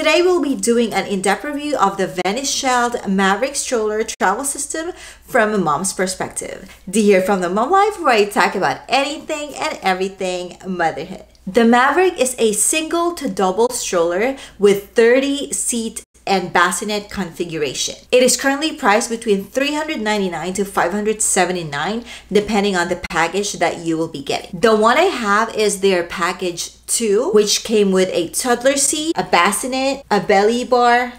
Today we'll be doing an in-depth review of the Venice Child Maverick Stroller Travel System from a mom's perspective. Dhee here from the mom life where I talk about anything and everything motherhood. The Maverick is a single to double stroller with 30 seat and bassinet configuration. It is currently priced between 399 to 579 depending on the package that you will be getting. The one I have is their package 2 which came with a toddler seat, a bassinet, a belly bar,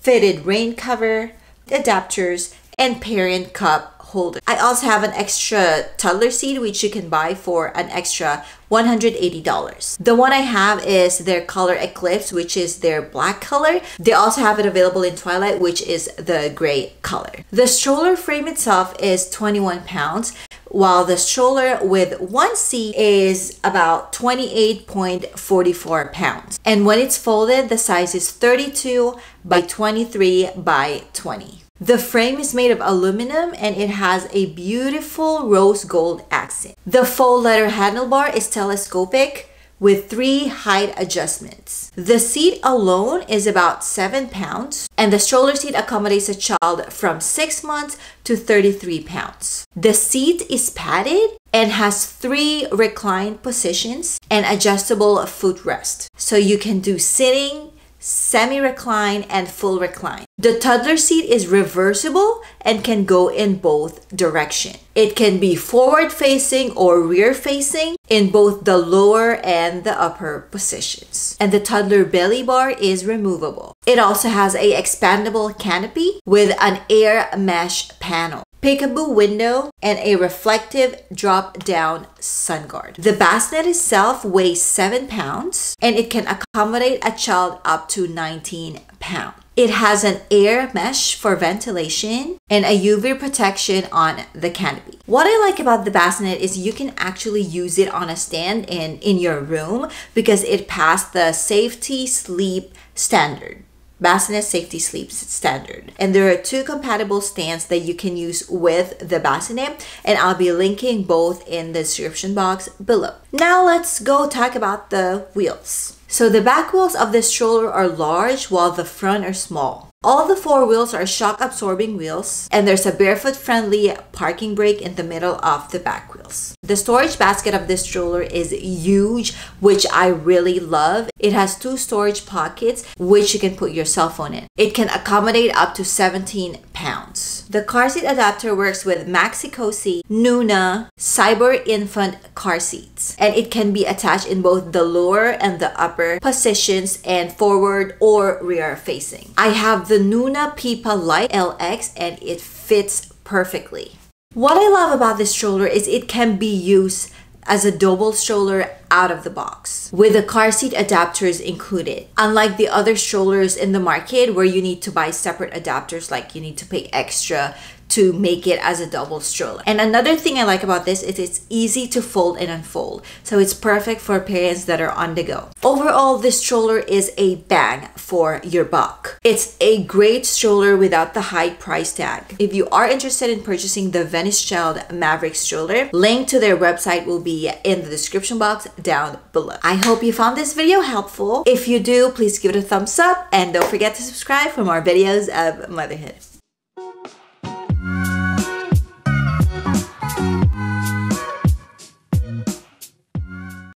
fitted rain cover, adapters, and parent cup holder. I also have an extra toddler seat which you can buy for an extra $180. The one I have is their color Eclipse which is their black color. They also have it available in Twilight which is the gray color. The stroller frame itself is 21 pounds while the stroller with one seat is about 28.44 pounds. And when it's folded, the size is 32 by 23 by 20. The frame is made of aluminum and it has a beautiful rose gold accent. The faux leather handlebar is telescopic with three height adjustments. The seat alone is about 7 pounds and the stroller seat accommodates a child from 6 months to 33 pounds. The seat is padded and has three recline positions and adjustable footrest. So you can do sitting, semi-recline, and full recline. The toddler seat is reversible and can go in both direction. It can be forward facing or rear facing in both the lower and the upper positions. And the toddler belly bar is removable. It also has a expandable canopy with an air mesh panel peekaboo window, and a reflective drop-down sun guard. The bassinet itself weighs 7 pounds and it can accommodate a child up to 19 pounds. It has an air mesh for ventilation and a UV protection on the canopy. What I like about the bassinet is you can actually use it on a stand in, in your room because it passed the safety sleep standard. Bassinet Safety Sleep Standard. And there are two compatible stands that you can use with the bassinet and I'll be linking both in the description box below. Now let's go talk about the wheels. So the back wheels of this stroller are large while the front are small. All the four wheels are shock absorbing wheels and there's a barefoot friendly parking brake in the middle of the back wheels. The storage basket of this stroller is huge which I really love. It has two storage pockets which you can put your cell phone in. It can accommodate up to 17 pounds. The car seat adapter works with Maxi-Cosi, Nuna, Cybex Infant car seats and it can be attached in both the lower and the upper positions and forward or rear facing. I have the Nuna Pipa Lite LX and it fits perfectly. What I love about this stroller is it can be used as a double stroller out of the box with the car seat adapters included. Unlike the other strollers in the market where you need to buy separate adapters like you need to pay extra to make it as a double stroller. And another thing I like about this is it's easy to fold and unfold. So it's perfect for parents that are on the go. Overall, this stroller is a bang for your buck. It's a great stroller without the high price tag. If you are interested in purchasing the Venice Child Maverick stroller, link to their website will be in the description box down below. I hope you found this video helpful. If you do, please give it a thumbs up and don't forget to subscribe for more videos of motherhood.